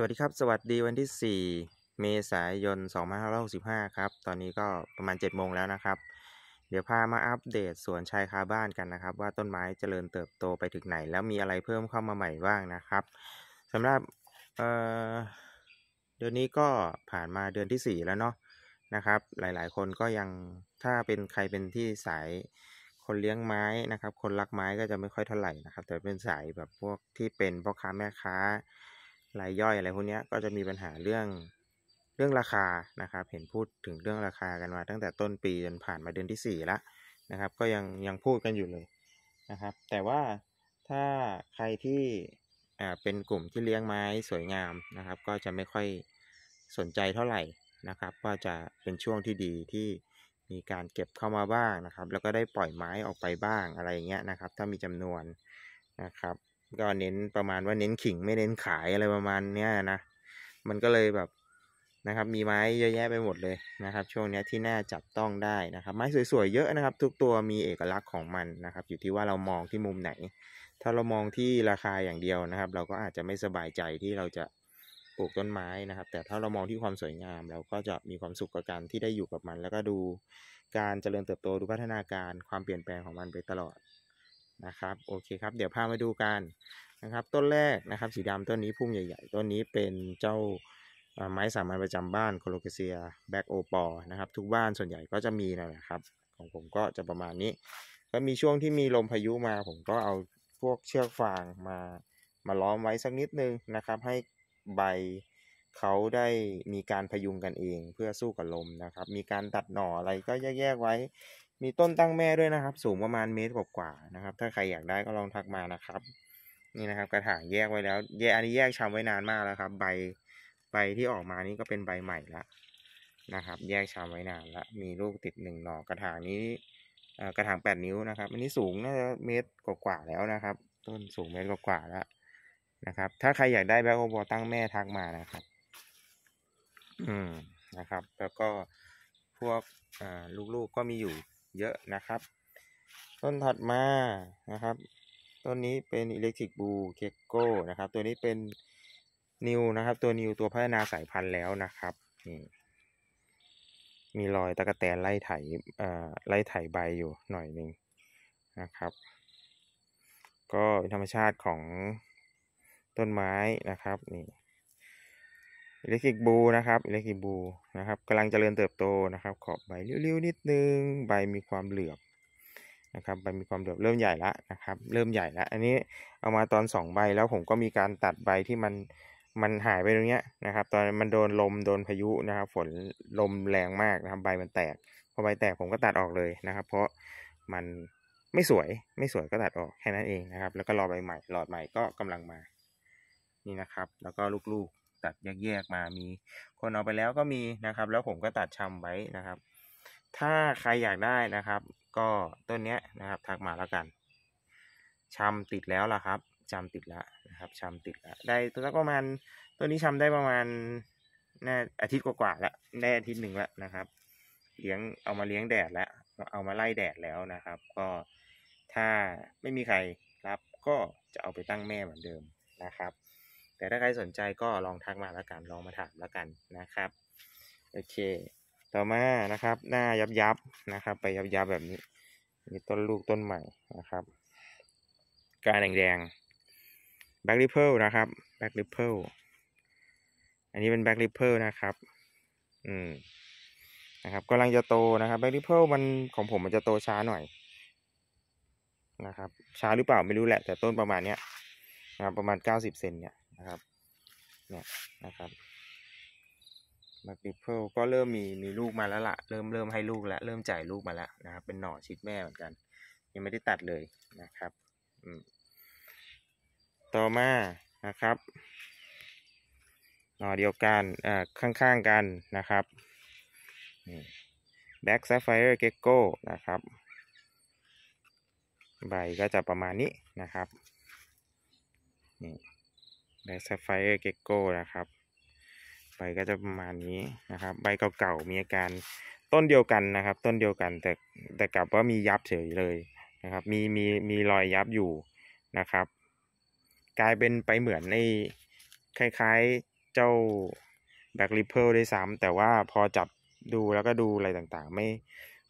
สวัสดีครับ สวัสดีวันที่ 4 เมษายน 2565 ครับ ตอนนี้ก็ประมาณ 7 โมงแล้วนะครับ เดี๋ยวพามาอัปเดตสวนชายคาบ้านกันนะครับ ว่าต้นไม้เจริญเติบโตไปถึงไหน แล้วมีอะไรเพิ่มเข้ามาใหม่บ้างนะครับสำหรับเเดือนนี้ก็ผ่านมาเดือนที่ 4 แล้วเนาะนะครับ หลายๆ คนก็ยังถ้าเป็นใครเป็นที่สายคนเลี้ยงไม้นะครับ คนรักไม้ก็จะไม่ค่อยเท่าไหร่นะครับ แต่เป็นสายแบบพวกที่เป็นพ่อค้าแม่ค้า รายย่อยอะไรพวกนี้ก็จะมีปัญหาเรื่องเรื่องราคานะครับ เห็นพูดถึงเรื่องราคากันมาตั้งแต่ต้นปีจนผ่านมาเดือนที่4แล้วนะครับ ก็ยังยังพูดกันอยู่เลยนะครับ แต่ว่าถ้าใครที่อ่าเป็นกลุ่มที่เลี้ยงไม้สวยงามนะครับ ก็จะไม่ค่อยสนใจเท่าไหร่นะครับ ก็จะเป็นช่วงที่ดีที่มีการเก็บเข้ามาบ้างนะครับ แล้วก็ได้ปล่อยไม้ออกไปบ้างอะไรอย่างเงี้ยนะครับ ถ้ามีจำนวนนะครับ ก็เน้นประมาณว่าเน้นขิงไม่เน้นขายอะไรประมาณเนี้ยนะ มันก็เลยแบบนะครับ มีไม้เยอะแยะไปหมดเลยนะครับ ช่วงนี้ที่น่าจับต้องได้นะครับ ไม้สวยๆเยอะนะครับ ทุกตัวมีเอกลักษณ์ของมันนะครับ อยู่ที่ว่าเรามองที่มุมไหน ถ้าเรามองที่ราคาอย่างเดียวนะครับ เราก็อาจจะไม่สบายใจที่เราจะปลูกต้นไม้นะครับ แต่ถ้าเรามองที่ความสวยงาม เราก็จะมีความสุขกับการที่ได้อยู่กับมัน แล้วก็ดูการเจริญเติบโตดูพัฒนาการความเปลี่ยนแปลงของมันไปตลอด นะครับโอเคครับเดี๋ยวพามาดูกันนะครับ ต้นแรกนะครับสีดำต้นนี้พุ่มใหญ่ๆ ต้นนี้เป็นเจ้าไม้สามัญประจำบ้าน Colocasia Black Opal นะครับ ทุกบ้านส่วนใหญ่ก็จะมีนะครับ ของผมก็จะประมาณนี้ ก็มีช่วงที่มีลมพายุมา ผมก็เอาพวกเชือกฟางมามาล้อมไว้สักนิดนึงนะครับ ให้ใบเขาได้มีการพยุงกันเองเพื่อสู้กับลมนะครับ มีการตัดหน่ออะไรก็แยกๆไว้ มีต้นตั้งแม่ด้วยนะครับ สูงประมาณเมตรกว่าๆนะครับ ถ้าใครอยากได้ก็ลองทักมานะครับ นี่นะครับ กระถางแยกไว้แล้ว แยกอันนี้แยกชำไว้นานมากแล้วครับ ใบใบที่ออกมานี่ก็เป็นใบใหม่ละนะครับ แยกชำไว้นานละมีลูกติดหนึ่งหน่อกระถางนี้กระถางแปดนิ้วนะครับอันนี้สูงน่าจะเมตรกว่าๆแล้วนะครับ ต้นสูงเมตรกว่าๆแล้วนะครับ ถ้าใครอยากได้แบ็คโอบอตั้งแม่ทักมานะครับ อืมนะครับ แล้วก็พวกลูกๆก็มีอยู่ เยอะนะครับ ต้นถัดมานะครับ ต้นนี้เป็นอิเล็กทริกบูเคโก้นะครับ ตัวนี้เป็นนิวนะครับ ตัวนิวตัวพัฒนาสายพันธุ์แล้วนะครับนี่มีรอยตะกะแตนไล่ไถเอ่อไล่ไถใบอยู่หน่อยหนึ่งนะครับ ก็เป็นธรรมชาติของต้นไม้นะครับนี่ อิเล็กทริกบูนะครับอิเล็กทริกบูนะครับกำลังเจริญเติบโตนะครับ ขอบใบริ้วๆนิดนึง ใบมีความเหลือบนะครับใบมีความเหลือบเริ่มใหญ่แล้วนะครับ เริ่มใหญ่แล้วอันนี้เอามาตอนสองใบแล้วผมก็มีการตัดใบที่มันมันหายไปตรงเนี้ยนะครับ ตอนมันโดนลมโดนพายุนะครับ ฝนลมแรงมากนะครับ ใบมันแตกพอใบแตกผมก็ตัดออกเลยนะครับ เพราะมันไม่สวยไม่สวยก็ตัดออกแค่นั้นเองนะครับ แล้วก็รอใบใหม่หลอดใหม่ก็กำลังมานี่นะครับ แล้วก็ลูก ตัดแยกๆมามี คนเอาไปแล้วก็มีนะครับ แล้วผมก็ตัดชำไว้นะครับ ถ้าใครอยากได้นะครับ ก็ต้นเนี้ยนะครับทักมาแล้วกันชำติดแล้วล่ะครับชำติดแล้วนะครับชำติดแล้วได้สักประมาณตัวนี้ชำได้ประมาณน่าอาทิตย์กว่าๆแล้วได้อาทิตย์หนึ่งแล้วนะครับ เลี้ยงเอามาเลี้ยงแดดแล้วเอามาไล่แดดแล้วนะครับ ก็ถ้าไม่มีใครรับก็จะเอาไปตั้งแม่เหมือนเดิมนะครับ แต่ถ้าใครสนใจก็ลองทักมาแล้วกันลองมาถามแล้วกันนะครับโอเค ต่อมานะครับ หน้ายับยับนะครับ ใบยับยับแบบนี้มีต้นลูกต้นใหม่นะครับ ก้านแดงแดง Black Ripple นะครับ Black Rippleอันนี้เป็น Black Ripple นะครับ อืมนะครับกำลังจะโตนะครับ Black Ripple มันของผมมันจะโตช้าหน่อยนะครับช้าหรือเปล่าไม่รู้แหละ แต่ต้นประมาณเนี้ยนะครับประมาณเก้าสิบเซนเนี่ย นะครับเนี่ยนะครับ Black Ripple ก็เริ่มมีมีลูกมาแล้วละเริ่มเริ่มให้ลูกแล้วเริ่มจ่ายลูกมาแล้วนะครับ เป็นหน่อชิดแม่เหมือนกัน ยังไม่ได้ตัดเลยนะครับอืมต่อมานะครับ หน่อเดียวกันอ่าข้างๆกันนะครับ Black Sapphire Gecko นะครับ ใบก็จะประมาณนี้นะครับนี่ Black Sapphire Gecko นะครับ ใบก็จะประมาณนี้นะครับ ใบเก่าๆมีอาการต้นเดียวกันนะครับ ต้นเดียวกันแต่แต่กลับว่ามียับเฉยเลยนะครับ มีมีมีรอยยับอยู่นะครับ กลายเป็นใบเหมือนในคล้ายๆเจ้า Black Ripple ได้ซ้ำแต่ว่าพอจับดูแล้วก็ดูอะไรต่างๆ ไม่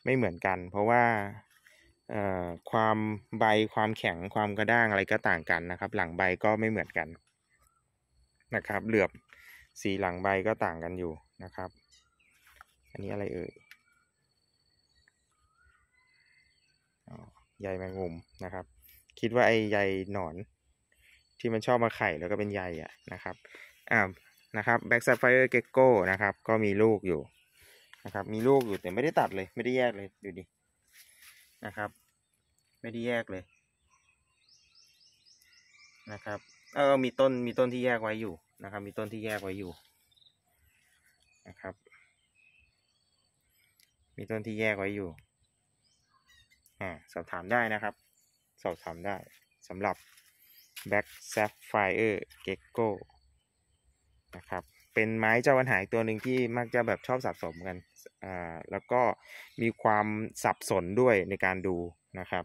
ไม่เหมือนกัน เพราะว่าความใบความแข็งความกระด้างอะไรก็ต่างกันนะครับ หลังใบก็ไม่เหมือนกัน นะครับ เหลือบสีหลังใบก็ต่างกันอยู่นะครับ อันนี้อะไรเอ่ยใยแมงมุมนะครับ คิดว่าไอ้ใยหนอนที่มันชอบมาไข่แล้วก็เป็นใยอะนะครับอ่านะครับ Black Sapphire Gecko นะครับ ก็มีลูกอยู่นะครับ มีลูกอยู่แต่ไม่ได้ตัดเลย ไม่ได้แยกเลยดูดินะครับ ไม่ได้แยกเลยนะครับ เออมีต้นมีต้นที่แยกไว้อยู่นะครับ มีต้นที่แยกไว้อยู่นะครับ มีต้นที่แยกไว้อยู่อ่าสอบถามได้นะครับ สอบถามได้สำหรับ Black Sapphire Gecko นะครับเป็นไม้เจ้าปัญหาอีกตัวหนึ่งที่มักจะแบบชอบสะสมกันอ่าแล้วก็มีความสับสนด้วยในการดูนะครับ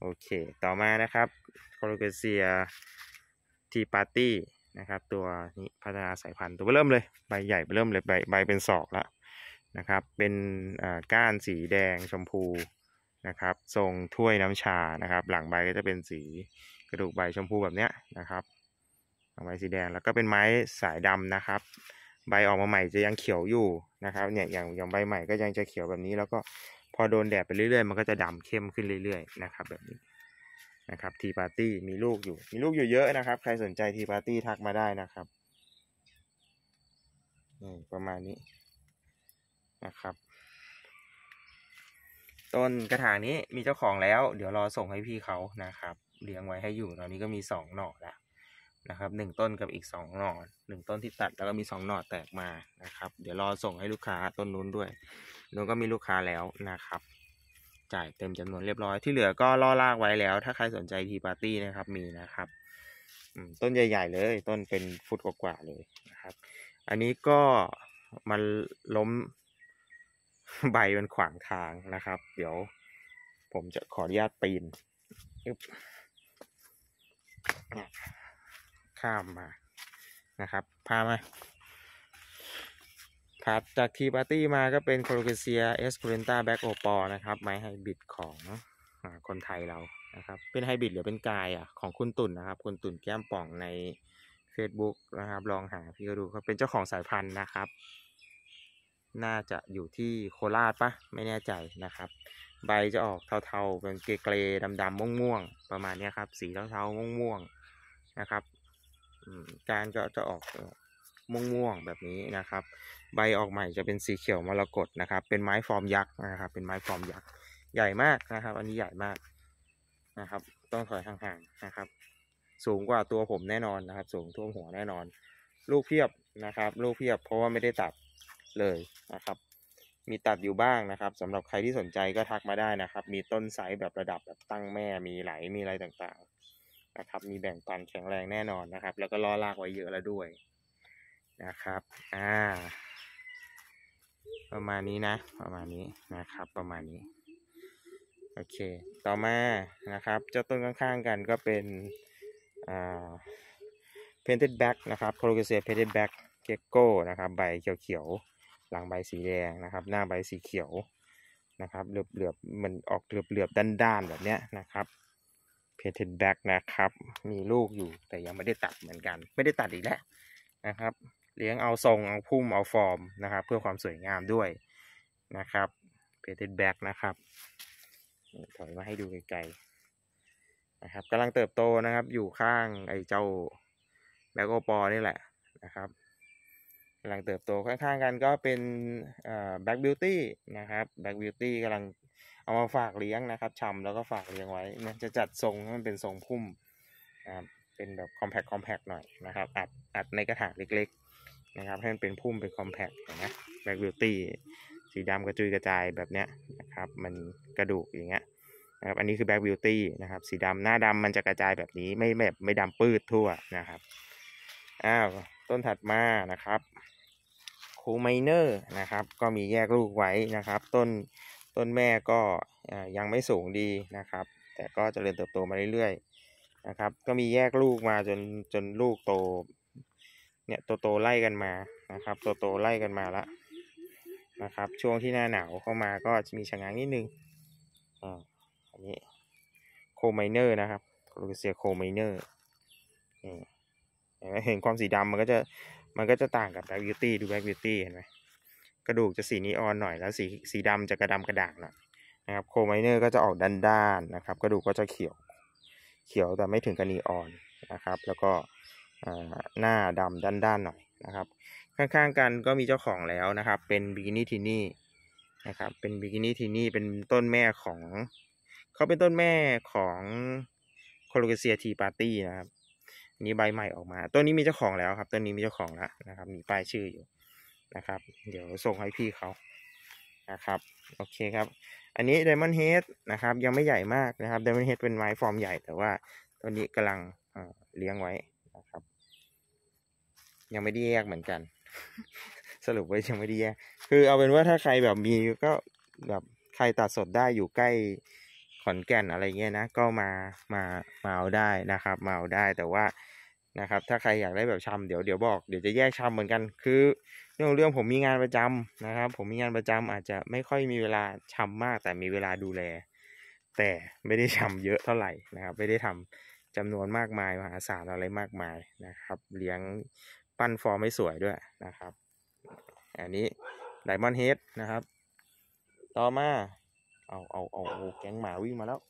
โอเค ต่อมานะครับโคโลเกเซีย ทีปาร์ตี้นะครับ ตัวนี้พัฒนาสายพันธุ์ตัวเริ่มเลยใบใหญ่เริ่มเลยใบใบเป็นศอกแล้วนะครับ เป็นก้านสีแดงชมพูนะครับทรงถ้วยน้ำชานะครับ หลังใบก็จะเป็นสีกระดูกใบชมพูแบบเนี้ยนะครับหลังใบสีแดงแล้วก็เป็นไม้สายดำนะครับ ใบออกมาใหม่จะยังเขียวอยู่นะครับเนี่ยอย่างอย่างใบใหม่ก็ยังจะเขียวแบบนี้ แล้วก็พอโดนแดดไปเรื่อยๆ มันก็จะดำเข้มขึ้นเรื่อยๆนะครับแบบนี้ นะครับทีปาร์ตี้มีลูกอยู่ มีลูกอยู่เยอะนะครับ ใครสนใจทีปาร์ตี้ทักมาได้นะครับนี่ประมาณนี้นะครับ ต้นกระถางนี้มีเจ้าของแล้ว เดี๋ยวรอส่งให้พี่เขานะครับเลี้ยงไว้ให้อยู่ตอนนี้ก็มีสองหน่อแล้วนะครับหนึ่งต้นกับอีกสองหน่อหนึ่งต้นที่ตัดแล้วก็มีสองหน่อแตกมานะครับ เดี๋ยวรอส่งให้ลูกค้าต้นนู้นด้วยนู้นก็มีลูกค้าแล้วนะครับ จ่ายเต็มจำนวนเรียบร้อยที่เหลือก็ล่อลากไว้แล้ว ถ้าใครสนใจทีปาร์ตี้นะครับมีนะครับต้นใหญ่ ๆ เลยต้นเป็นฟุตกว่าๆเลยนะครับ อันนี้ก็มันล้มใบมันขวางทางนะครับ เดี๋ยวผมจะขออนุญาตปีนข้ามมานะครับ พามา ถัดจาก Tea Party มาก็เป็น Colocasia esculenta Black Opal นะครับ ไม้ไฮบริดของคนไทยเรานะครับ เป็นไฮบริดหรือเป็นกายอะของคุณตุ่นนะครับ คุณตุ่นแก้มป่องใน Facebook นะครับ ลองหาพี่ก็ดูเขาเป็นเจ้าของสายพันธุ์นะครับ น่าจะอยู่ที่โคราชปะไม่แน่ใจนะครับ ใบจะออกเทาๆ เป็น grey ดำๆม่วงๆ ประมาณนี้ครับ สีเทาๆม่วงๆนะครับการก็จะออกม่วงๆแบบนี้นะครับ ใบออกใหม่จะเป็นสีเขียวมรกตนะครับ เป็นไม้ฟอร์มยักษ์นะครับ เป็นไม้ฟอร์มยักษ์ใหญ่มากนะครับ อันนี้ใหญ่มากนะครับ ต้องถอยห่างๆนะครับ สูงกว่าตัวผมแน่นอนนะครับ สูงท่วมหัวแน่นอน ลูกเพียบนะครับ ลูกเพียบเพราะว่าไม่ได้ตัดเลยนะครับ มีตัดอยู่บ้างนะครับสำหรับใครที่สนใจก็ทักมาได้นะครับ มีต้นไซส์แบบระดับแบบตั้งแม่มีไหลมีอะไรต่างๆนะครับ มีแบ่งปันแข็งแรงแน่นอนนะครับ แล้วก็ล่อลากไว้เยอะแล้วด้วยนะครับ อ่า ประมาณนี้นะ ประมาณนี้นะครับ ประมาณนี้ โอเค ต่อมานะครับ เจ้าต้นข้างๆกันก็เป็นอ่า painted back นะครับ p r o g r e s s i v e painted back gecko นะครับ ใบเขียวๆ หลังใบสีแดงนะครับ หน้าใบสีเขียวนะครับเหลือบเหลือบมันออกเหลือบเหลือบด้านๆแบบเนี้ยนะครับ Painted Black นะครับ มีลูกอยู่แต่ยังไม่ได้ตัดเหมือนกัน ไม่ได้ตัดอีกแล้วนะครับ เลี้ยงเอาทรงเอาพุ่มเอาฟอร์มนะครับ เพื่อความสวยงามด้วยนะครับ Painted Black นะครับถอยมาให้ดูไกลๆนะครับกำลังเติบโตนะครับ อยู่ข้างไอ้เจ้า Black Opal นี่แหละนะครับกำลังเติบโตข้างๆกันก็เป็น Black Beauty นะครับ Black Beauty กำลังเอามาฝากเลี้ยงนะครับชำแล้วก็ฝากเลี้ยงไว้นะจะจัดทรงให้มันเป็นทรงพุ่มนะครับเป็นแบบ compact compact หน่อยนะครับอัดอัดในกระถางเล็กๆ นะครับ ให้มันเป็นพุ่มเป็น compact นะ Black Beauty สีดำกระจุยกระจายแบบเนี้ยนะครับ มันกระดูกอย่างเงี้ยนะครับ อันนี้คือ Black Beauty นะครับ สีดำหน้าดำมันจะกระจายแบบนี้ไม่แบบไม่ดำปื้ดทั่วนะครับ อ้าวต้นถัดมานะครับคูไมเนอร์นะครับ ก็มีแยกลูกไว้นะครับ ต้นต้นแม่ก็ยังไม่สูงดีนะครับ แต่ก็จเจริญเติบโตมาเรื่อยๆนะครับ ก็มีแยกลูกมาจนจนลูกโต เนี่ยโตโตไล่กันมานะครับโตโตไล่กันมาละนะครับ ช่วงที่หน้าหนาวเข้ามาก็จะมีชะงักนิดนึงอ่าอันนี้ Coal Miner นะครับ Colocasia Coal Miner นี่เห็นความสีดำมันก็จะมันก็จะต่างกับ Black Beauty ดู Black Beauty เห็นไหมกระดูกจะสีนีออนหน่อยแล้วสีสีดำจะกระดำกระด่างหน่อยนะครับ Coal Miner ก็จะออกด้านๆนะครับ กระดูกก็จะเขียวเขียวแต่ไม่ถึงกับนีออนนะครับ แล้วก็ หน้าดำด้านๆหน่อยนะครับ ข้างๆกันก็มีเจ้าของแล้วนะครับ เป็น Bikini Tiniนะครับ เป็นบิกินี่ทินี่เป็นต้นแม่ของเขาเป็นต้นแม่ของโคโลเกเซียทีปาร์ตี้นะครับนนี้ใบใหม่ออกมาต้นนี้มีเจ้าของแล้วครับต้นนี้มีเจ้าของแล้วนะครับ มีป้ายชื่ออยู่นะครับ เดี๋ยวส่งให้พี่เขานะครับโอเคครับ อันนี้ Diamond Head นะครับ ยังไม่ใหญ่มากนะครับ Diamond Head เป็นไม้ฟอร์มใหญ่แต่ว่าตัวนี้กำลังเลี้ยงไว้ ยังไม่ได้แยกเหมือนกัน สรุปไว่ายังไม่ได้แยก คือเอาเป็นว่าถ้าใครแบบมีก็แบบใครตัดสดได้อยู่ใกล้ขอนแก่นอะไรเงี้ยนะ ก็มามามาเอาได้นะครับ มาเอาได้แต่ว่านะครับ ถ้าใครอยากได้แบบชำเดี๋ยวเดี๋ยวบอกเดี๋ยวจะแยกชำเหมือนกัน คือเรื่องของเรื่องผมมีงานประจำนะครับ ผมมีงานประจำอาจจะไม่ค่อยมีเวลาชำมาก แต่มีเวลาดูแล แต่ไม่ได้ชำเยอะเท่าไหร่นะครับ ไม่ได้ทำจำนวนมากมายมหาศาลอะไรมากมายนะครับ เลี้ยง ปั้นฟอร์มไม่สวยด้วยนะครับ อันนี้ไดมอนด์เฮดนะครับ ต่อมา เอาเอาเอาเอาแก๊งหมาวิ่งมาแล้ว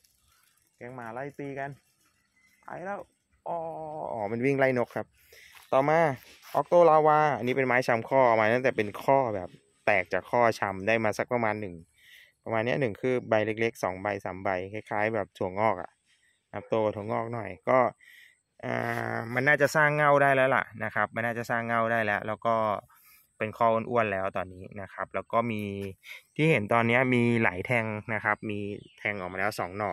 แก๊งหมาไล่ตีกันไปแล้วอ๋ออ๋อมันวิ่งไล่นกครับ ต่อมาออกโตลาวา อันนี้เป็นไม้ชำข้อมาตั้งแต่เป็นข้อแบบแตกจากข้อชำได้มาสักประมาณหนึ่งประมาณเนี้ยหนึ่งคือใบเล็กๆสองใบสามใบคล้ายๆ แบบถั่วงอกอะ่ะนะครับโตกว่าถั่วงอกหน่อยก็ อ่ามันน่าจะสร้างเงาได้แล้วล่ะนะครับ มันน่าจะสร้างเงาได้แล้ว แล้วก็เป็นข้ออ้วนๆแล้วตอนนี้นะครับ แล้วก็มีที่เห็นตอนนี้มีหลายแทงนะครับ มีแทงออกมาแล้วสองหน่อ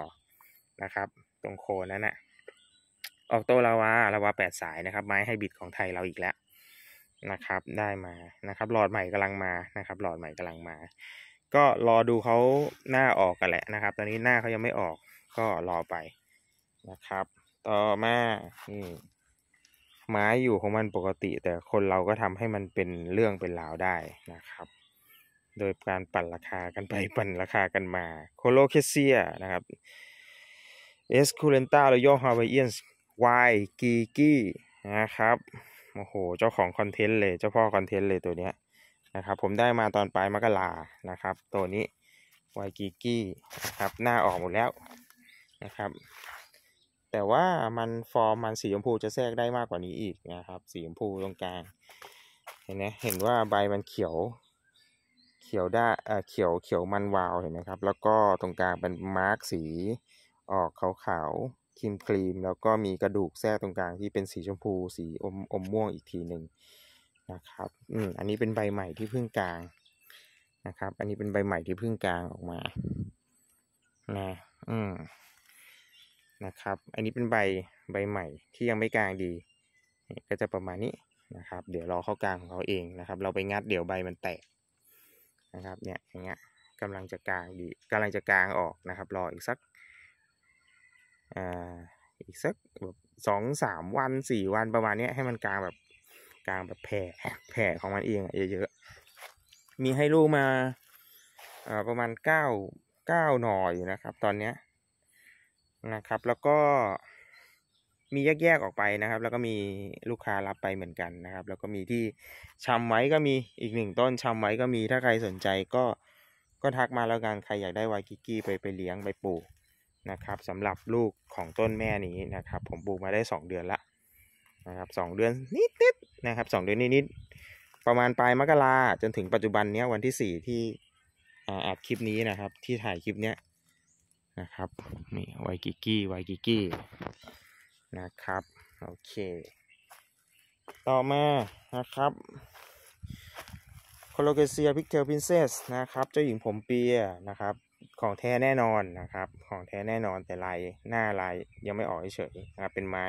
นะครับ ตรงโคนนั้นน่ะออกโตลาวาลาวาแปดสายนะครับ ไม้ไฮบริดของไทยเราอีกแล้วนะครับ ได้มานะครับ หลอดใหม่กำลังมานะครับ หลอดใหม่กำลังมา ก็รอดูเขาหน้าออกกันแหละนะครับ ตอนนี้หน้าเขายังไม่ออกก็รอไปนะครับ ต่อมานี่ไม้อยู่ของมันปกติ แต่คนเราก็ทำให้มันเป็นเรื่องเป็นราวได้นะครับ โดยการปั่นราคากันไปปั่นราคากันมา Colocasia นะครับ esculenta Royal Hawaiian Whiteกีกี้นะครับโอ้โหเจ้าของคอนเทนต์เลยเจ้าพ่อคอนเทนต์เลยตัวเนี้ยนะครับ ผมได้มาตอนปลายมกรานะครับ ตัวนี้วายกีกี้นะครับหน้าออกหมดแล้วนะครับ แต่ว่ามันฟอร์มมันสีชมพูจะแทรกได้มากกว่านี้อีกนะครับ สีชมพูตรงกลาง เห็นไหมเห็นว่าใบมันเขียว เขียวได้เอ่อเขียวเขียวมันวาวเห็นไหมครับ แล้วก็ตรงกลางเป็นมาร์กสีออกขาวๆครีมครีมแล้วก็มีกระดูกแทรกตรงกลางที่เป็นสีชมพู สีอมอมม่วงอีกทีหนึ่งนะครับอืมอันนี้เป็นใบใหม่ที่เพิ่งกลางนะครับ อันนี้เป็นใบใหม่ที่เพิ่งกลางออกมานะอืม นะครับ อันนี้เป็นใบใบใหม่ที่ยังไม่กลางดีก็จะประมาณนี้นะครับ เดี๋ยวรอเข้ากลางของเขาเองนะครับ เราไปงัดเดี๋ยวใบมันแตกนะครับ เนี่ยอย่างเงี้ยกำลังจะกลางดีกำลังจะกลางออกนะครับ รออีกสักอ่าอีกสักแบบสองสามวันสี่วันประมาณนี้ให้มันกลางแบบกลางแบบแผ่แผ่ของมันเองเยอะๆมีให้ลูกมาประมาณเก้าเก้าหน่อยนะครับ ตอนเนี้ย นะครับ แล้วก็มีแยกๆออกไปนะครับ แล้วก็มีลูกค้ารับไปเหมือนกันนะครับ แล้วก็มีที่ชำไว้ก็มีอีกหนึ่งต้นชำไว้ก็มีถ้าใครสนใจก็ก็ทักมาแล้วกันใครอยากได้วายกิกกี้ไปไปเลี้ยงไปปลูกนะครับสำหรับลูกของต้นแม่นี้นะครับ ผมปลูกมาได้สองเดือนละนะครับสองเดือนนิดๆนะครับสองเดือนนิดๆประมาณปลายมกราจนถึงปัจจุบันเนี้ยวันที่สี่ที่อ่าอัดคลิปนี้นะครับ ที่ถ่ายคลิปเนี้ย นะครับนี่ไวกิกี้ไวกิกี้นะครับโอเค ต่อมานะครับ Colocasia Pigtail Princess นะครับ เจ้าหญิงผมเปียนะครับ ของแท้แน่นอนนะครับ ของแท้แน่นอนแต่ลายหน้าลายยังไม่ออกเฉยนะครับเป็นไม้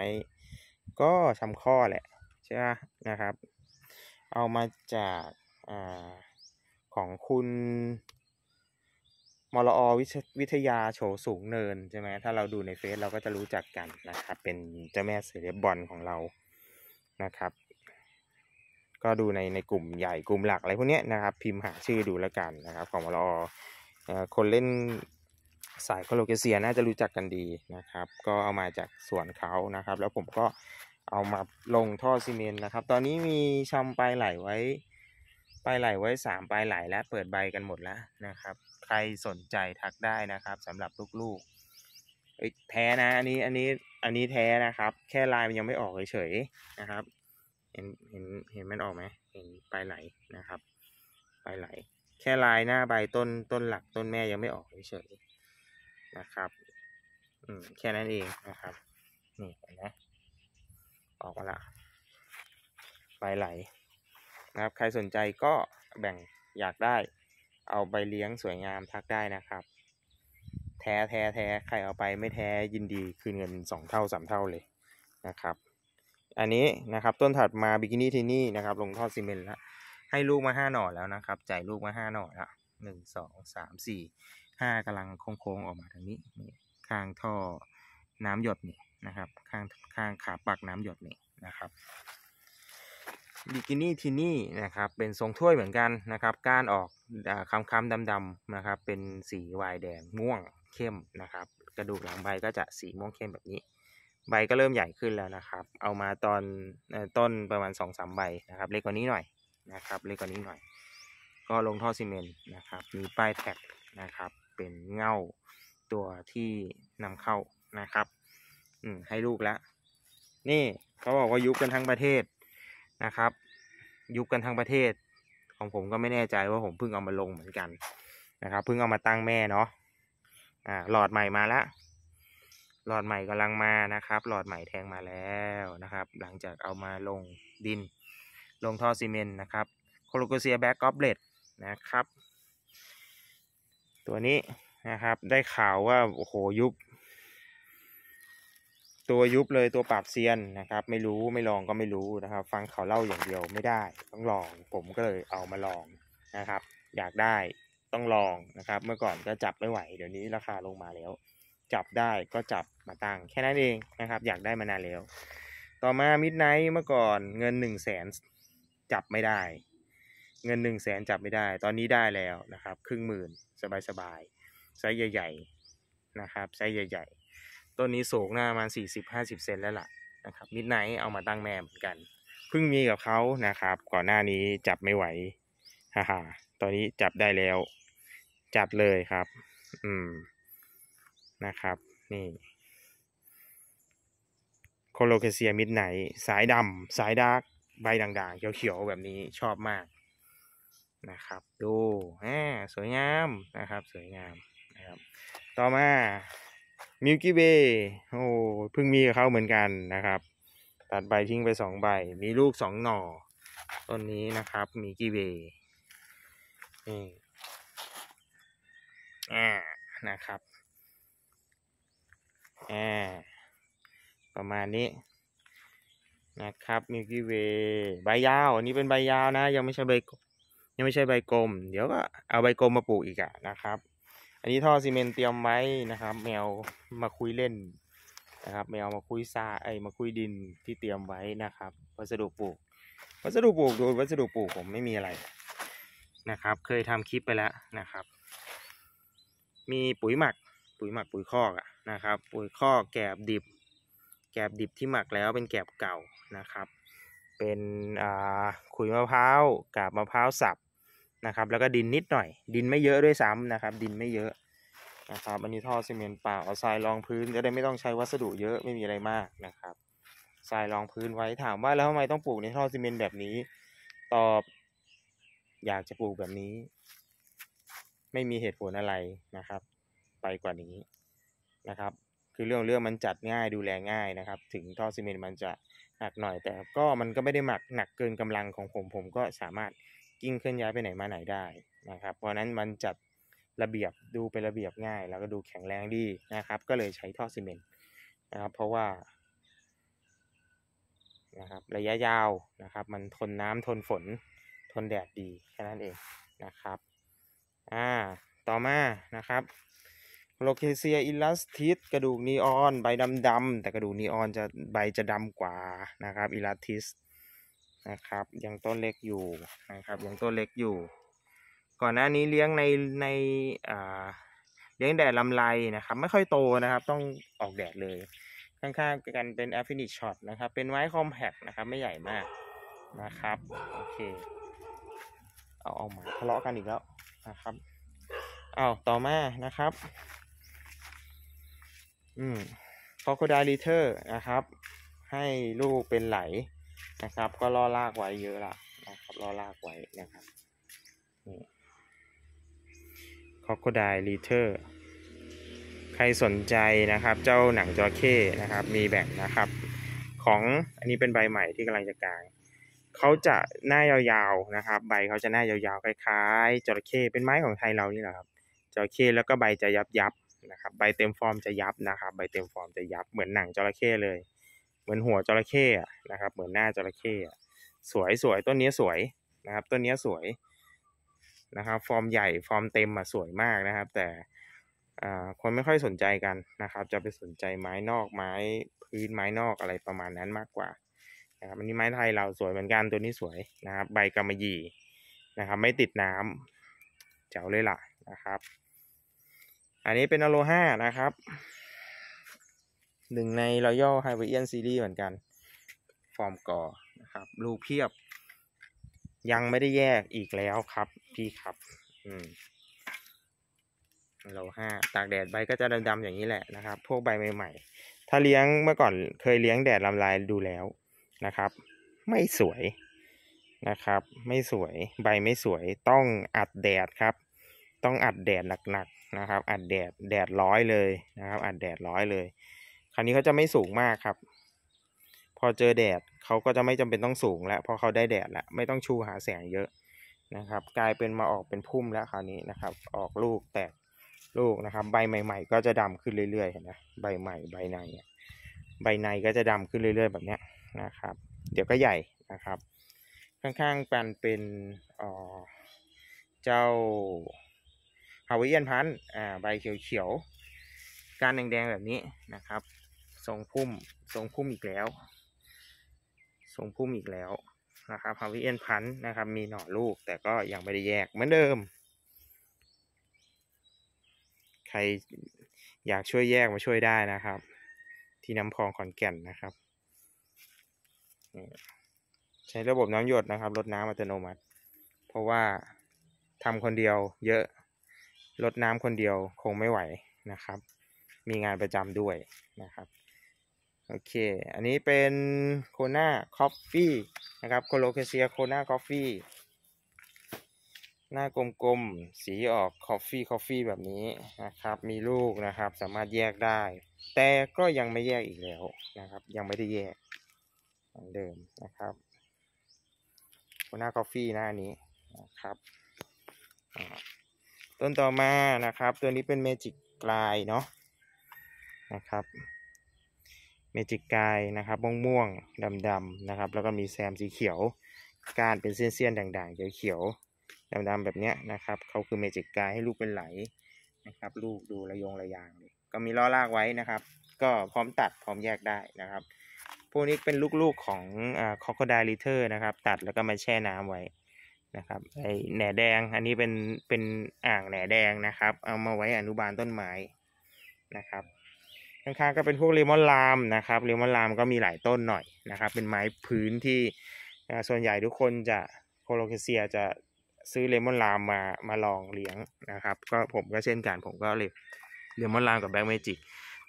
ก็ชำข้อแหละใช่ไหมนะครับ เอามาจากอาของคุณ มลอวิทยวิทยาโฉสูงเนินใช่ไหมถ้าเราดูในเฟซเราก็จะรู้จักกันนะครับ เป็นเจ้าแม่เซเลบบอลของเรานะครับ ก็ดูในในกลุ่มใหญ่กลุ่มหลักอะไรพวกนี้นะครับ พิมพ์หาชื่อดูแล้วกันนะครับ ของมลอคนเล่นสายโคโลเกเซียน่าจะรู้จักกันดีนะครับ ก็เอามาจากสวนเขานะครับ แล้วผมก็เอามาลงท่อซีเมนต์นะครับ ตอนนี้มีชำปลายไหลไว้ ปลายไหลไว้สามปลายไหลแล้วเปิดใบกันหมดแล้วนะครับ ใครสนใจทักได้นะครับสำหรับลูกๆเอ้แท้นะอันนี้อันนี้อันนี้แท้นะครับ แค่ลายมันยังไม่ออกเฉยๆนะครับ เห็นเห็นเห็นมันออกไหมเห็นปลายไหลนะครับปลายไหล แค่ลายหน้าใบต้นต้นหลักต้นแม่ยังไม่ออกเฉยๆนะครับอืมแค่นั้นเองนะครับนี่เห็นไหมออกมาละปลายไหล นะครับ ใครสนใจก็แบ่งอยากได้เอาไปเลี้ยงสวยงามทักได้นะครับ แท้แท้แท้ใครเอาไปไม่แท้ยินดีคืนเงินสองเท่าสามเท่าเลยนะครับ อันนี้นะครับต้นถัดมาบิกินี่ทีนี่นะครับ ลงท่อซีเมนต์แล้วให้ลูกมาห้าหน่อแล้วนะครับจ่ายลูกมาห้าหน่อแล้วหนึ่งสองสามสี่ห้ากำลังโค้งๆออกมาทางนี้ข้างท่อน้ำหยดนี่นะครับ ข้างข้างขาปักน้ำหยดนี่นะครับ บิกินี่ที่นี่นะครับเป็นทรงถ้วยเหมือนกันนะครับก้านออกคำคำดำๆนะครับเป็นสีวายแดงม่วงเข้มนะครับ กระดูกหลังใบก็จะสีม่วงเข้มแบบนี้ ใบก็เริ่มใหญ่ขึ้นแล้วนะครับ เอามาตอนต้นประมาณสองสามใบนะครับ เล็กกว่านี้หน่อยนะครับ เล็กกว่านี้หน่อย ก็ลงท่อซีเมนต์นะครับมีป้ายแท็กนะครับเป็นเง่าตัวที่นำเข้านะครับ อืให้ลูกแล้วนี่เขาบอกว่ายุบกันทั้งประเทศ นะครับ ยุบกันทั้งประเทศ ของผมก็ไม่แน่ใจว่าผมเพิ่งเอามาลงเหมือนกันนะครับเพิ่งเอามาตั้งแม่เนาะอ่าหลอดใหม่มาแล้วหลอดใหม่กำลังมานะครับ หลอดใหม่แทงมาแล้วนะครับ หลังจากเอามาลงดิน ลงท่อซีเมนต์นะครับ Colocasia Black Gobletนะครับ ตัวนี้นะครับ ได้ข่าวว่า โอ้โห ยุบ ตัวยุบเลยตัวปราบเซียนนะครับ ไม่รู้ไม่ลองก็ไม่รู้นะครับ ฟังเขาเล่าอย่างเดียวไม่ได้ ต้องลองผมก็เลยเอามาลองนะครับ อยากได้ต้องลองนะครับ เมื่อก่อนก็จับไม่ไหวเดี๋ยวนี้ราคาลงมาแล้ว จับได้ก็จับมาตั้งแค่นั้นเองนะครับ อยากได้มานานแล้ว ต่อมามิดไนท์เมื่อก่อนเงินหนึ่งแสนจับไม่ได้ เงินหนึ่งแสนจับไม่ได้ ตอนนี้ได้แล้วนะครับ ครึ่งหมื่นสบายๆไซส์ใหญ่ ๆ นะครับไซส์ใหญ่ ๆ ต้นนี้สูงหน้าประมาณสี่สิบห้าสิบเซนแล้วล่ะนะครับ Midnight เอามาตั้งแม่เหมือนกันเพิ่งมีกับเขานะครับ ก่อนหน้านี้จับไม่ไหวฮ่าฮ่าตอนนี้จับได้แล้ว จับเลยครับ อืมนะครับ นี่Colocasia Midnight สายดำสาย dark ใบด่างๆ เขียวๆ แบบนี้ชอบมากนะครับ ดูแหมสวยงามนะครับ สวยงามนะครับ ต่อมา Milky Way โอ้เพิ่งมีกับเขาเหมือนกันนะครับ ตัดใบทิ้งไปสองใบ มีลูกสองหน่อ ต้นนี้นะครับ Milky Way นี่อ่านะครับอ่าประมาณนี้นะครับมิลกี้เวย์ใบยาว อันนี้เป็นใบยาวนะ ยังไม่ใช่ใบยังไม่ใช่ใบกลม เดี๋ยวก็เอาใบกลมมาปลูกอีกอะนะครับ อันนี้ท่อซีเมนต์เตรียมไว้นะครับ แมวมาคุยเล่นนะครับ แมวมาคุยซาไอมาคุยดินที่เตรียมไว้นะครับ วัสดุปลูก วัสดุปลูกโดยวัสดุปลูกผมไม่มีอะไรนะครับ เคยทำคลิปไปแล้วนะครับ มีปุ๋ยหมัก ปุ๋ยหมักปุ๋ยคอกนะครับ ปุ๋ยคอกแกบดิบ แกบดิบที่หมักแล้วเป็นแกบเก่านะครับ เป็นขุยมะพร้าวกาบมะพร้าวสับ นะครับ แล้วก็ดินนิดหน่อย ดินไม่เยอะด้วยซ้ำนะครับ ดินไม่เยอะนะครับอันนี้ท่อซีเมนต์เปล่าเอาทรายรองพื้นจะได้ไม่ต้องใช้วัสดุเยอะไม่มีอะไรมากนะครับทรายรองพื้นไว้ถามว่าแล้วทำไมต้องปลูกในท่อซีเมนต์แบบนี้ ตอบ อยากจะปลูกแบบนี้ ไม่มีเหตุผลอะไรนะครับ ไปกว่านี้นะครับ คือเรื่องเรื่องมันจัดง่ายดูแลง่ายนะครับ ถึงท่อซีเมนต์มันจะหนักหน่อยแต่ก็มันก็ไม่ได้หนักหนักเกินกำลังของผมผมก็สามารถ กิ้งเคลื่อนย้ายไปไหนมาไหนได้นะครับ เพราะนั้นมันจัดระเบียบดูเป็นระเบียบง่าย แล้วก็ดูแข็งแรงดีนะครับ ก็เลยใช้ท่อซีเมนต์นะครับเพราะว่านะครับระยะยาวนะครับ มันทนน้ำทนฝนทนแดดดีแค่นั้นเองนะครับอ่าต่อมานะครับโลเคเซียอิลัสทิสกระดูกนีออน ใบดำๆแต่กระดูกนีออนจะใบจะดำกว่านะครับอิลัสทิส นะครับ ยังต้นเล็กอยู่นะครับ ยังต้นเล็กอยู่ ก่อนหน้านี้เลี้ยงในในอ่าเลี้ยงแดดลำไรนะครับ ไม่ค่อยโตนะครับ ต้องออกแดดเลย ข้างๆกันเป็น a f f i n i t Shot นะครับ เป็นไม้คอมแพคนะครับ ไม่ใหญ่มากนะครับ โอเค เอาเอามาทะเลาะกันอีกแล้วนะครับ เอาต่อมานะครับ อืม c o c o d i l i t e r นะครับ ให้ลูกเป็นไหล นะครับ ก็ล่อลากไว้เยอะละนะครับล่อลากไว้นะครับนี่ c o c o d i l i t e r ใครสนใจนะครับ เจ้าหนังจระเข้นะครับ มีแบ่งนะครับ ของอันนี้เป็นใบใหม่ที่กำลังจะกลางเขาจะหน้ายาวๆนะครับ ใบเขาจะหน้ายาวๆคล้ายๆจระเข้เป็นไม้ของไทยเรานี่แหละครับจระเข้แล้วก็ใบจะยับยับๆนะครับ ใบเต็มฟอร์มจะยับนะครับ ใบเต็มฟอร์มจะยับเหมือนหนังจระเข้เลย เหมือนหัวจระเข้นะครับ เหมือนหน้าจระเข้อสวยสวยต้นนี้สวยนะครับต้นนี้สวยนะครับ ฟอร์มใหญ่ฟอร์มเต็มอะสวยมากนะครับ แต่คนไม่ค่อยสนใจกันนะครับ จะไปสนใจไม้นอกไม้พื้นไม้นอกอะไรประมาณนั้นมากกว่านะครับอันนี้ไม้ไทยเราสวยเหมือนกันตัวนี้สวยนะครับ ใบกำมะหยี่นะครับ ไม่ติดน้ำเจ๋วเลยล่ะนะครับ อันนี้เป็นอโลห้านะครับ หนึ่งใน Royal h y v e r i a n Series เหมือนกัน ฟอร์มก่อนะครับ ลูกเพียบ ยังไม่ได้แยกอีกแล้วครับ พี่ครับ อืมเราห้าตากแดดใบก็จะดำๆอย่างนี้แหละนะครับ พวกใบใหม่ๆ ถ้าเลี้ยงเมื่อก่อนเคยเลี้ยงแดดลำลายดูแล้วนะครับ ไม่สวยนะครับ ไม่สวยใบไม่สวยต้องอัดแดดครับ ต้องอัดแดดหนักๆนะครับ อัดแดดแดดร้อยเลยนะครับ อัดแดดร้อยเลย คราวนี้เขาจะไม่สูงมากครับ พอเจอแดดเขาก็จะไม่จำเป็นต้องสูงแล้วพราะเขาได้แดดแล้วไม่ต้องชูหาแสงเยอะนะครับ กลายเป็นมาออกเป็นพุ่มแล้วคราวนี้นะครับ ออกลูกแตกลูกนะครับ ใบใหม่ ๆ ก็จะดำขึ้นเรื่อยๆเห็นไหมใบใหม่ใบในใบในก็จะดำขึ้นเรื่อย ๆ แบบเนี้ยนะครับ เดี๋ยวก็ใหญ่นะครับ ข้างๆกันเป็นเอ่อเจ้าฮาวายเอียนพันธุ์อ่าใบเขียวๆการแดงๆแบบนี้นะครับ ทรงพุ่มทรงพุ่มอีกแล้วทรงพุ่มอีกแล้วนะครับฮาวิเอ็นพันนะครับ มีหน่อลูกแต่ก็ยังไม่ได้แยกเหมือนเดิม ใครอยากช่วยแยกมาช่วยได้นะครับ ที่น้ำพองขอนแก่นนะครับใช้ระบบน้ำหยดนะครับรดน้ำอัตโนมัติ เพราะว่าทำคนเดียวเยอะรดน้ำคนเดียวคงไม่ไหวนะครับ มีงานประจำด้วยนะครับ โอเค อันนี้เป็น Kona Coffee นะครับ Colocasia Kona Coffee หน้ากลมๆ สีออก coffee coffee แบบนี้นะครับ มีลูกนะครับ สามารถแยกได้ แต่ก็ยังไม่แยกอีกแล้วนะครับ ยังไม่ได้แยกเหมือนเดิมนะครับ Kona Coffee หน้านี้นะครับ ต้นต่อมานะครับ ตัวนี้เป็น Magic Guy เนาะนะครับ Magic Guy นะครับม่วงม่วงดำๆนะครับ แล้วก็มีแซมสีเขียวก้านเป็นเส้นๆด่างๆเขียวๆดำๆแบบนี้นะครับเขาคือ Magic Guy ให้ลูกเป็นไหลนะครับ ลูกดูระยงระยางเลยก็มีล้อลากไว้นะครับ ก็พร้อมตัดพร้อมแยกได้นะครับพวกนี้เป็นลูกๆของคอคอ c o d i l i t e r นะครับ ตัดแล้วก็มาแช่น้ำไว้นะครับไอแหน่แดงอันนี้เป็นเป็นอ่างแหน่แดงนะครับ เอามาไว้อนุบาลต้นไม้นะครับ ข้างๆก็เป็นพวกเลมอนลามนะครับเลมอนลามก็มีหลายต้นหน่อยนะครับ เป็นไม้พื้นที่ส่วนใหญ่ทุกคนจะโคโลเคเซียจะซื้อ Lemon Lime มามาลองเลี้ยงนะครับ ก็ผมก็เช่นกันผมก็เลย Lemon Lime กับ Black Magic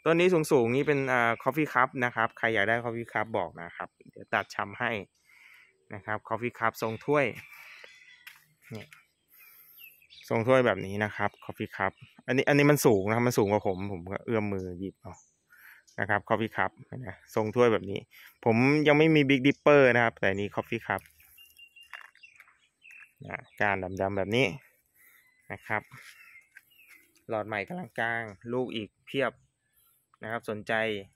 ต้นนี้สูงๆนี่เป็นอ่า Coffee Cup นะครับ ใครอยากได้ Coffee Cup บอกนะครับ เดี๋ยวตัดชำให้นะครับ Coffee Cup ทรงถ้วยนี่ทรงถ้วยแบบนี้นะครับ Coffee Cup อันนี้อันนี้มันสูงนะครับมันสูงกว่าผมผมก็เอื้อมมือหยิบเอา นะครับ Coffee Cup นะทรงถ้วยแบบนี้ ผมยังไม่มี Big Dipper นะครับ แต่นี้ Coffee Cup นะก้านดำๆแบบนี้นะครับ หลอดใหม่กำลังกาง ลูกอีกเพียบนะครับ สนใจ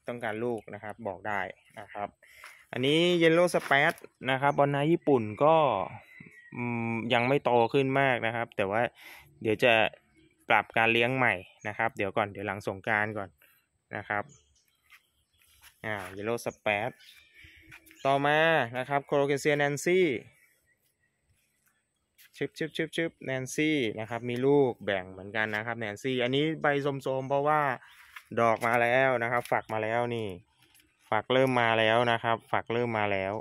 ต้องการลูกนะครับ บอกได้นะครับ อันนี้ Yellow Splash นะครับบอนนาญี่ปุ่นก็ยังไม่โตขึ้นมากนะครับ แต่ว่าเดี๋ยวจะปรับการเลี้ยงใหม่นะครับ เดี๋ยวก่อนเดี๋ยวหลังสงกรานต์ก่อนนะครับ อ่า yellow spat ต่อมานะครับโคโลเกเซียแนนซี่ชึบชึบชึบชึบแนนซี่นะครับมีลูกแบ่งเหมือนกันนะครับแนนซี่อันนี้ใบสมๆเพราะว่าดอกมาแล้วนะครับ ฝักมาแล้วนี่ ฝักเริ่มมาแล้วนะครับ ฝักเริ่มมาแล้ว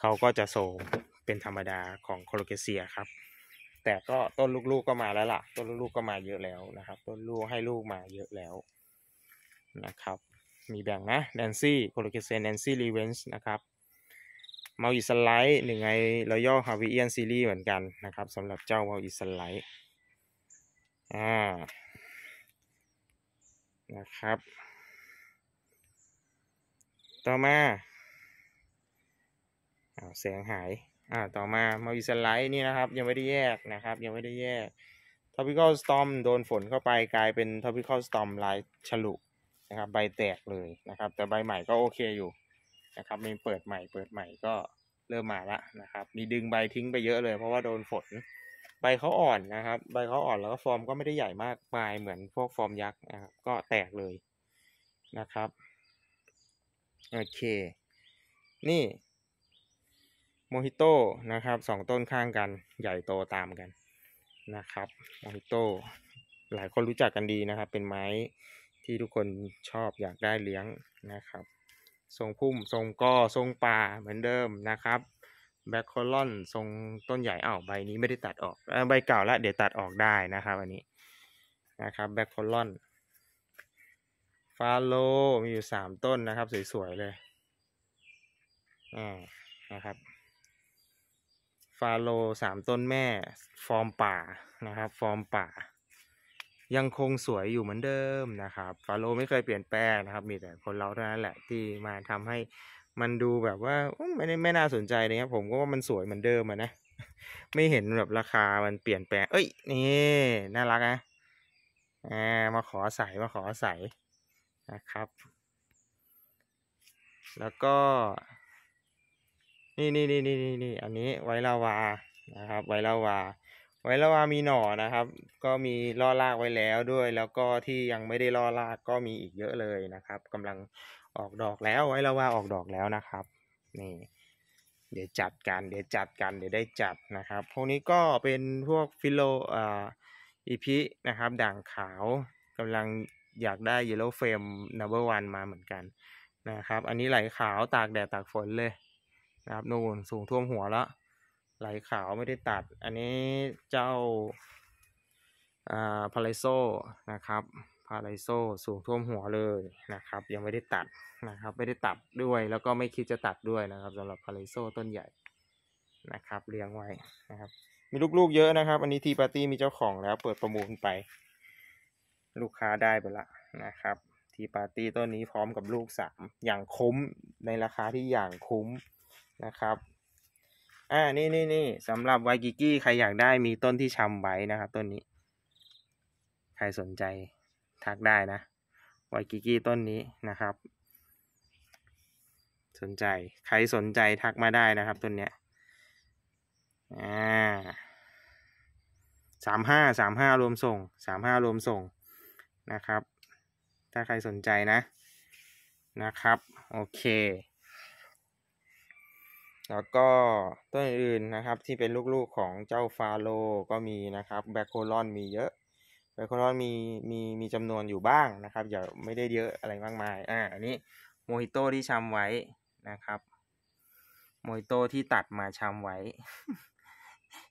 เขาก็จะโสมเป็นธรรมดาของโคโลเกเซียครับ แต่ก็ต้นลูกๆก็มาแล้วล่ะ ต้นลูกๆก็มาเยอะแล้วนะครับ ต้นลูกให้ลูกมาเยอะแล้วนะครับ มีแบ่งนะ Nancy Colocasia Nancy's Revenge นะครับ Maui Sunrise หนึ่งใน Royal Hawaiian Series เหมือนกันนะครับสำหรับเจ้า Maui Sunrise อ่านะครับ ต่อมาอาแสงหายอ่าต่อมา Maui Sunrise นี่นะครับ ยังไม่ได้แยกนะครับ ยังไม่ได้แยก topical storm โดนฝนเข้าไปกลายเป็น topical storm ลายฉลุ นะครับ ใบแตกเลยนะครับ แต่ใบใหม่ก็โอเคอยู่นะครับมีเปิดใหม่ เปิดใหม่ก็เริ่มมาละนะครับ มีดึงใบทิ้งไปเยอะเลย เพราะว่าโดนฝน ใบเขาอ่อนนะครับ ใบเขาอ่อนแล้วก็ฟอร์มก็ไม่ได้ใหญ่มากมายเหมือนพวกฟอร์มยักษ์นะครับ ก็แตกเลยนะครับโอเค นี่โมฮิโต้นะครับสองต้นข้างกันใหญ่โตตามกันนะครับโมฮิโต้หลายคนรู้จักกันดีนะครับ เป็นไม้ ที่ทุกคนชอบอยากได้เลี้ยงนะครับ ทรงพุ่มทรงกอทรงป่าเหมือนเดิมนะครับ Black coral ทรงต้นใหญ่อ้าวใบนี้ไม่ได้ตัดออกใบเก่าแล้วเดี๋ยวตัดออกได้นะครับอันนี้นะครับ Black coral ฟาโลมีอยู่สามต้นนะครับ สวยๆเลยอ่านะครับฟาโลสามต้นแม่ ฟอร์มป่านะครับ ฟอร์มป่า ยังคงสวยอยู่เหมือนเดิมนะครับฟาโลไม่เคยเปลี่ยนแปลงนะครับ มีแต่คนเราเท่านั้นแหละที่มาทำให้มันดูแบบว่าไม่ได้ไม่น่าสนใจนะครับผมก็ว่ามันสวยเหมือนเดิมอะนะไม่เห็นแบบราคามันเปลี่ยนแปลง เอ้ยนี่น่ารักนะอ่ามาขอใส่มาขอใส่นะครับ แล้วก็ นี่นี่นี่นี่นี่นี่อันนี้ไวลาวานะครับ ไวลาวา ไวลาวามีหน่อนะครับ ก็มีล่อรากไว้แล้วด้วย แล้วก็ที่ยังไม่ได้ล่อรากก็มีอีกเยอะเลยนะครับกำลังออกดอกแล้วไวลาวาออกดอกแล้วนะครับนี่เดี๋ยวจัดกันเดี๋ยวจัดกันเดี๋ยวได้จัดนะครับ พวกนี้ก็เป็นพวกฟิโลอ่าอีพินะครับด่างขาวกำลังอยากได้ Yellow Frame Number One มาเหมือนกันนะครับ อันนี้ไหลขาวตากแดดตากฝนเลยนะครับนู่นสูงท่วมหัวแล้ว ไหลขาวไม่ได้ตัด อันนี้เจ้าอ่าพาราโซนะครับพาราโซสูงท่วมหัวเลยนะครับ ยังไม่ได้ตัดนะครับ ไม่ได้ตัดด้วยแล้วก็ไม่คิดจะตัดด้วยนะครับสำหรับพาราโซต้นใหญ่นะครับ เลี้ยงไว้นะครับ มีลูกๆเยอะนะครับ อันนี้ทีปาร์ตี้มีเจ้าของแล้วเปิดประมูลไป ลูกค้าได้ไปละนะครับ ทีปาร์ตี้ต้นนี้พร้อมกับลูกสามอย่างคุ้มในราคาที่อย่างคุ้มนะครับ อ่านี่นี่นี่สำหรับไวกิกี้ใครอยากได้มีต้นที่ชำไว้นะครับต้นนี้ ใครสนใจทักได้นะไวกิกี้ต้นนี้นะครับ สนใจใครสนใจทักมาได้นะครับต้นเนี้ยอ่าสามห้าสามห้ารวมส่งสามห้ารวมส่งนะครับ ถ้าใครสนใจนะนะครับ โอเค แล้วก็ต้นอื่นนะครับที่เป็นลูกๆของเจ้าฟาโลก็มีนะครับแบคโคลอนมีเยอะแบคโคลอนมีมีมีจำนวนอยู่บ้างนะครับอย่าไม่ได้เยอะอะไรมากมายอ่าอันนี้โมฮิโต้ที่ชำไว้นะครับโมฮิโต้ที่ตัดมาชำไว้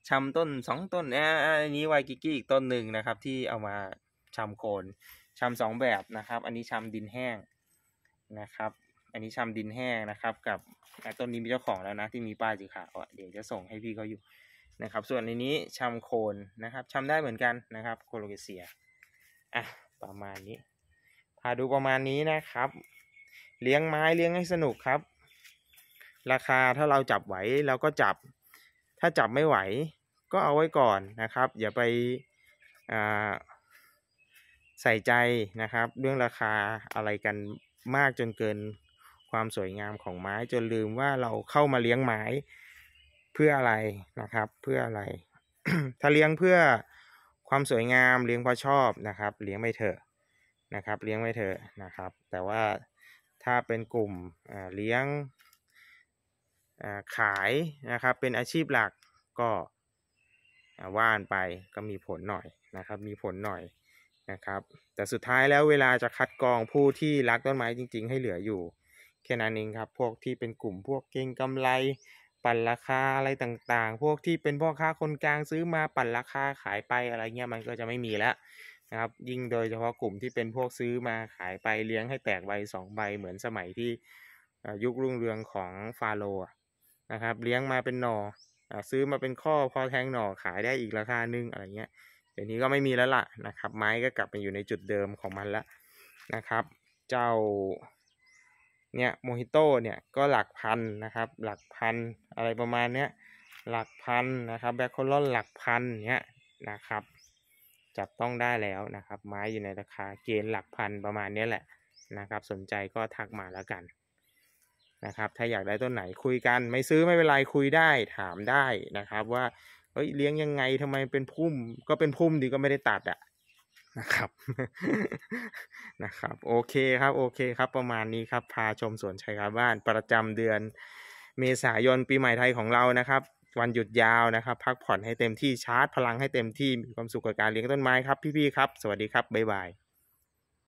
ชำต้นสองต้นอ่าอันนี้ Waikiki อีกต้นหนึ่งนะครับ ที่เอามาชำโคนชำสองแบบนะครับ อันนี้ชำดินแห้งนะครับ อันนี้ชำดินแห้งนะครับ กับต้นนี้มีเจ้าของแล้วนะที่มีป้ายสีขาวเดี๋ยวจะส่งให้พี่เขาอยู่นะครับ ส่วนในนี้ชำโคนนะครับชำได้เหมือนกันนะครับ Colocasiaอะประมาณนี้พาดูประมาณนี้นะครับ เลี้ยงไม้เลี้ยงให้สนุกครับ ราคาถ้าเราจับไหวเราก็จับ ถ้าจับไม่ไหว ก็เอาไว้ก่อนนะครับ อย่าไปใส่ใจนะครับ เรื่องราคาอะไรกันมากจนเกิน ความสวยงามของไม้จนลืมว่าเราเข้ามาเลี้ยงไม้เพื่ออะไรนะครับ เพื่ออะไร ถ้าเลี้ยงเพื่อความสวยงามเลี้ยงเพราะชอบนะครับ เลี้ยงไม่เถอะนะครับ เลี้ยงไม่เถอะนะครับ แต่ว่าถ้าเป็นกลุ่มเลี้ยงขายนะครับ เป็นอาชีพหลักก็ว่านไปก็มีผลหน่อยนะครับ มีผลหน่อยนะครับ แต่สุดท้ายแล้วเวลาจะคัดกรองผู้ที่รักต้นไม้จริง ๆ ให้เหลืออยู่ แค่นั้นเองครับ พวกที่เป็นกลุ่มพวกเก็งกำไร ปั่นราคาอะไรต่างๆ พวกที่เป็นพ่อค้าคนกลางซื้อมาปั่นราคาขายไปอะไรเงี้ยมันก็จะไม่มีแล้วนะครับยิ่งโดยเฉพาะกลุ่มที่เป็นพวกซื้อมาขายไปเลี้ยงให้แตกใบสองใบเหมือนสมัยที่ยุครุ่งเรืองของฟาโรนะครับเลี้ยงมาเป็นหน่ออ่าซื้อมาเป็นข้อพอแทงหน่อขายได้อีกราคาหนึงอะไรเงี้ยเดี๋ยวนี้ก็ไม่มีแล้วล่ะนะครับ ไม้ก็กลับไปอยู่ในจุดเดิมของมันแล้วนะครับ เจ้า เนี่ยโมฮิโต้เนี่ยก็หลักพันนะครับหลักพันอะไรประมาณเนี้ยหลักพันนะครับแบคโคลอนหลักพันเนี้ยนะครับจับต้องได้แล้วนะครับไม้อยู่ในราคาเกณฑ์หลักพันประมาณเนี้ยแหละนะครับสนใจก็ทักมาแล้วกันนะครับถ้าอยากได้ต้นไหนคุยกันไม่ซื้อไม่เป็นไรคุยได้ถามได้นะครับว่าเฮ้ยเลี้ยงยังไงทำไมเป็นพุ่มก็เป็นพุ่มดีก็ไม่ได้ตัดอะ นะครับนะครับ โอเคครับโอเคครับ ประมาณนี้ครับ พาชมสวนชัยคาบ้านประจำเดือน เมษายนปีใหม่ไทยของเรานะครับ วันหยุดยาวนะครับ พักผ่อนให้เต็มที่ชาร์จพลังให้เต็มที่มีความสุขกับการเลี้ยงต้นไม้ครับพี่ๆครับ สวัสดีครับบ๊ายบาย